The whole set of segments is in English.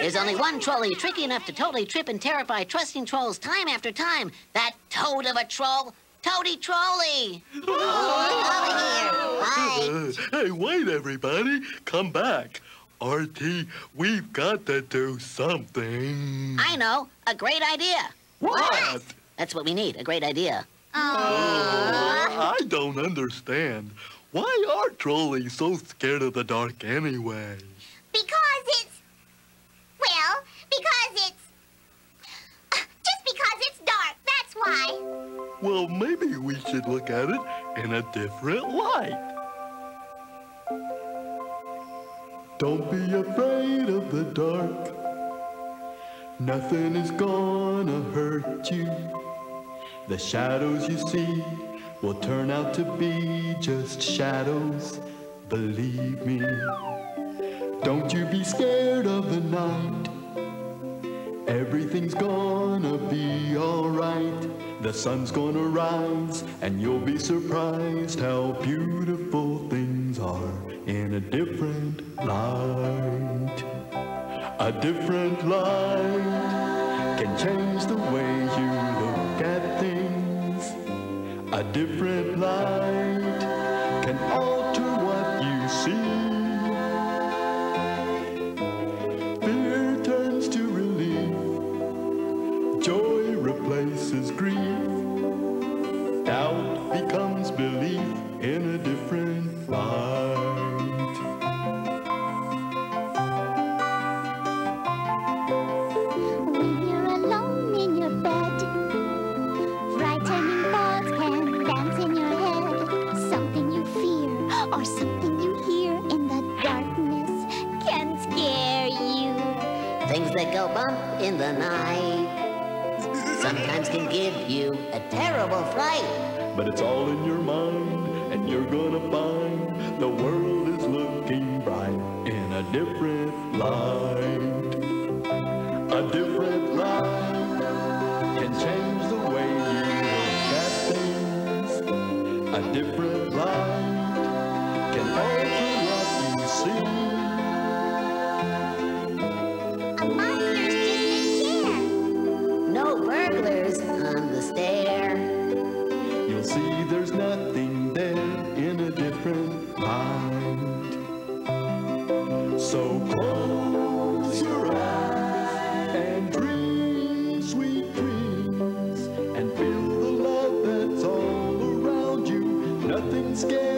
There's only one trolley tricky enough to totally trip and terrify trusting trolls time after time. That toad of a troll, Toady Trolley. Over here. Bye. hey, wait, everybody. Come back. RT, we've got to do something. I know, a great idea. What? That's what we need, a great idea. oh I don't understand. Why are Trollies so scared of the dark anyway? Well, maybe we should look at it in a different light. Don't be afraid of the dark. Nothing is gonna hurt you. The shadows you see will turn out to be just shadows. Believe me. Don't you be scared of the night. Everything's gonna be. The sun's gonna rise, and you'll be surprised how beautiful things are in a different light. A different light can change the way you look at things. A different light can alter what you see. Replaces grief. Doubt becomes belief in a different light. When you're alone in your bed, frightening thoughts can dance in your head. Something you fear or something you hear in the darkness can scare you. Things that go bump in the night sometimes can give you a terrible fright. But it's all in your mind, and you're gonna find the world is looking bright in a different light. A different light can change the way you look at things. A different light See there's nothing there in a different mind. So close your eyes and dream sweet dreams and feel the love that's all around you. Nothing scary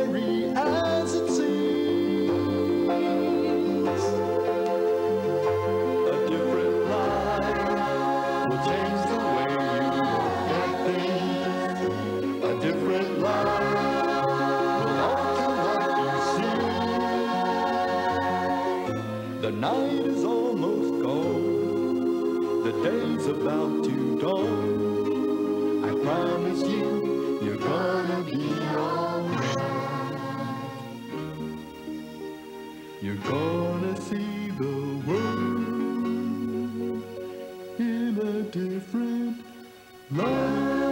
night is almost gone. The day's about to dawn. I promise you, you're gonna be alright. You're gonna see the world in a different light.